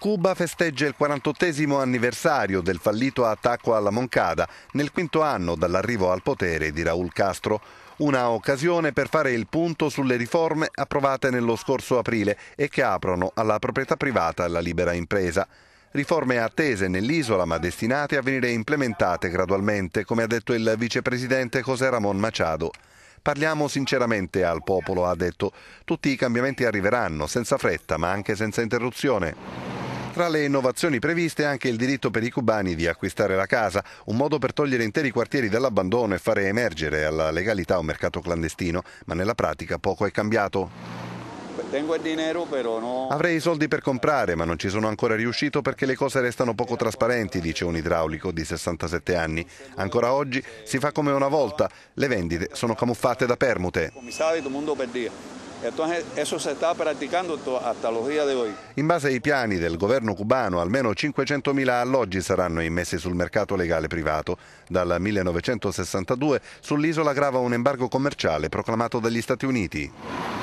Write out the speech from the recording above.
Cuba festeggia il 48 anniversario del fallito attacco alla Moncada nel quinto anno dall'arrivo al potere di Raúl Castro. Una occasione per fare il punto sulle riforme approvate nello scorso aprile e che aprono alla proprietà privata alla libera impresa. Riforme attese nell'isola ma destinate a venire implementate gradualmente, come ha detto il vicepresidente José Ramón Machado. Parliamo sinceramente al popolo, ha detto. Tutti i cambiamenti arriveranno, senza fretta ma anche senza interruzione. Tra le innovazioni previste anche il diritto per i cubani di acquistare la casa, un modo per togliere interi quartieri dall'abbandono e fare emergere alla legalità un mercato clandestino, ma nella pratica poco è cambiato. Avrei i soldi per comprare, ma non ci sono ancora riuscito perché le cose restano poco trasparenti, dice un idraulico di 67 anni. Ancora oggi si fa come una volta, le vendite sono camuffate da permute. Entonces eso se está practicando hasta los días de hoy. In base ai piani del governo cubano, almeno 500.000 alloggi saranno immessi sul mercato legale privato. Dal 1962 sull'isola grava un embargo commerciale proclamato dagli Stati Uniti.